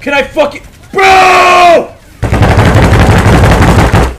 Can I fucking... Bro!